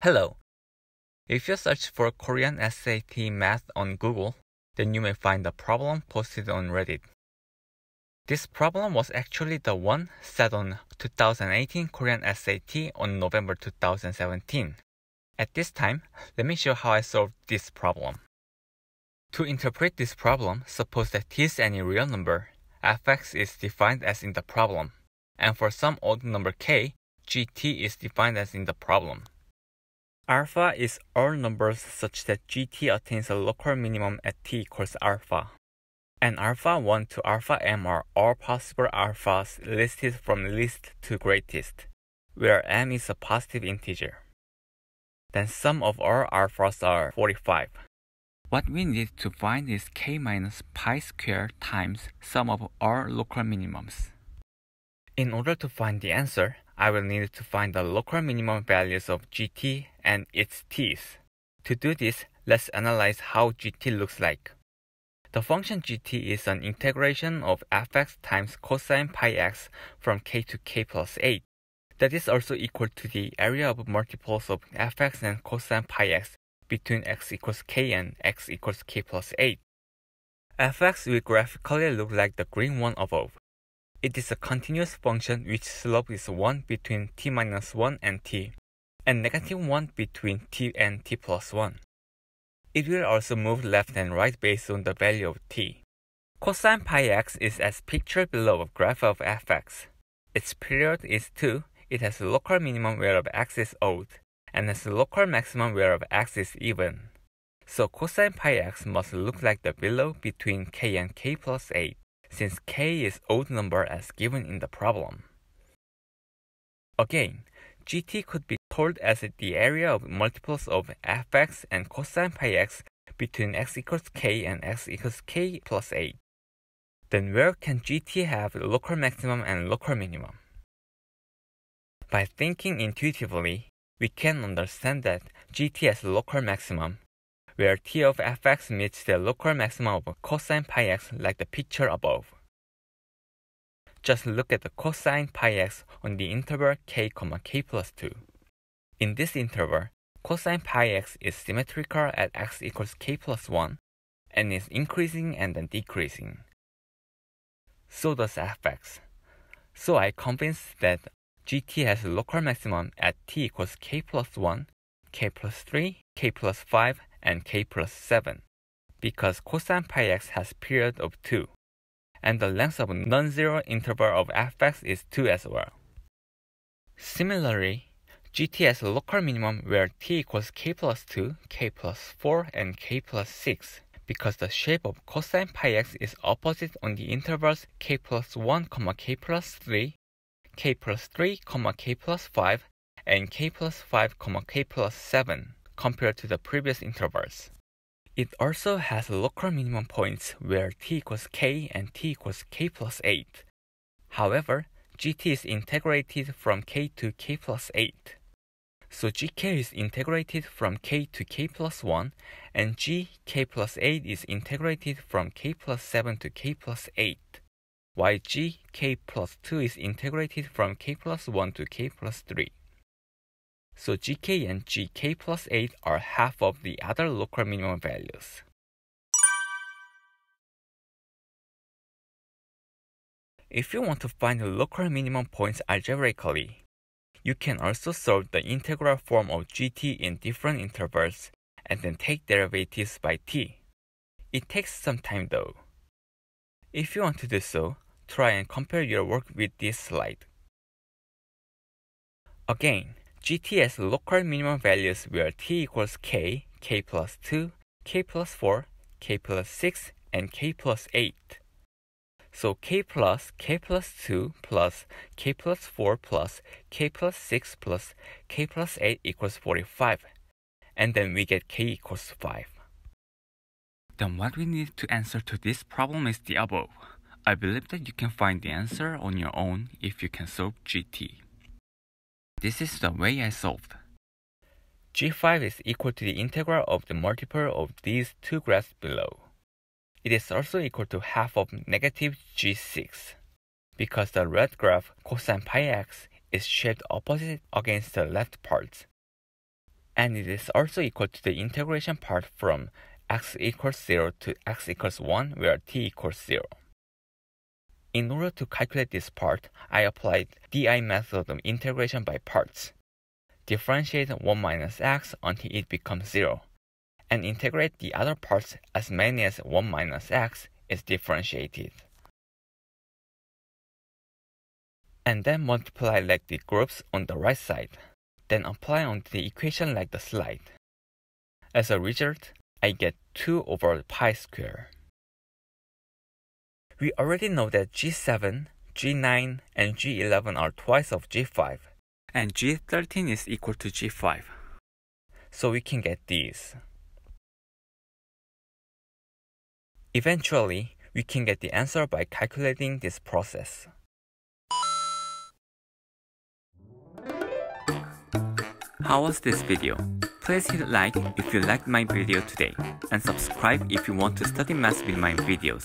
Hello. If you search for Korean SAT math on Google, then you may find the problem posted on Reddit. This problem was actually the one set on 2018 Korean SAT on November 2017. At this time, let me show how I solved this problem. To interpret this problem, suppose that t is any real number, fx is defined as in the problem, and for some odd number k, gt is defined as in the problem. Alpha is all numbers such that gt attains a local minimum at t equals alpha. And alpha 1 to alpha m are all possible alphas listed from least to greatest, where m is a positive integer. Then sum of all alphas are 45. What we need to find is k minus pi squared times sum of all local minimums. In order to find the answer, I will need to find the local minimum values of gt and its t's. To do this, let's analyze how gt looks like. The function gt is an integration of fx times cosine pi x from k to k plus 8. That is also equal to the area of multiples of fx and cosine pi x between x equals k and x equals k plus 8. fx will graphically look like the green one above. It is a continuous function which slope is 1 between t minus 1 and t, and negative 1 between t and t plus 1. It will also move left and right based on the value of t. Cosine pi x is as pictured below a graph of fx. Its period is 2, it has a local minimum whereof x is odd, and has a local maximum whereof x is even. So cosine pi x must look like the below between k and k plus 8 since k is odd number as given in the problem. Again, gt could be told as the area of multiples of fx and cosine pi x between x equals k and x equals k plus 8. Then where can gt have local maximum and local minimum? By thinking intuitively, we can understand that gt has local maximum where t of fx meets the local maximum of cosine pi x like the picture above. Just look at the cosine pi x on the interval k, k plus 2. In this interval, cosine pi x is symmetrical at x equals k plus 1 and is increasing and then decreasing. So does fx. So I convinced that gt has a local maximum at t equals k plus 1, k plus 3, k plus 5, and k plus 7, because cosine pi x has period of 2, and the length of non-zero interval of fx is 2 as well. Similarly, gt has local minimum where t equals k plus 2, k plus 4, and k plus 6, because the shape of cosine pi x is opposite on the intervals k plus 1, k plus 3, k plus 3, k plus 5, and k plus 5, k plus 7 compared to the previous intervals. It also has local minimum points where t equals k and t equals k plus 8. However, gt is integrated from k to k plus 8. So gk is integrated from k to k plus 1, and gk plus 8 is integrated from k plus 7 to k plus 8, while gk plus 2 is integrated from k plus 1 to k plus 3. So gk and gk plus 8 are half of the other local minimum values. If you want to find the local minimum points algebraically, you can also solve the integral form of gt in different intervals and then take derivatives by t. It takes some time though. If you want to do so, try and compare your work with this slide. Again, gt has local minimum values where t equals k, k plus 2, k plus 4, k plus 6, and k plus 8. So k plus k plus 2 plus k plus 4 plus k plus 6 plus k plus 8 equals 45. And then we get k equals 5. Then what we need to answer to this problem is the above. I believe that you can find the answer on your own if you can solve GT. This is the way I solved. G5 is equal to the integral of the multiple of these two graphs below. It is also equal to half of negative G6, because the red graph cosine pi x is shaped opposite against the left parts. and it is also equal to the integration part from x equals 0 to x equals 1 where t equals 0. In order to calculate this part, I applied DI method of integration by parts. Differentiate 1 minus x until it becomes 0, and integrate the other parts as many as 1 minus x is differentiated. And then multiply like the groups on the right side, then apply on the equation like the slide. As a result, I get 2 over pi square. We already know that G7, G9, and G11 are twice of G5, and G13 is equal to G5. So we can get these. Eventually, we can get the answer by calculating this process. How was this video? Please hit like if you liked my video today, and subscribe if you want to study math with my videos.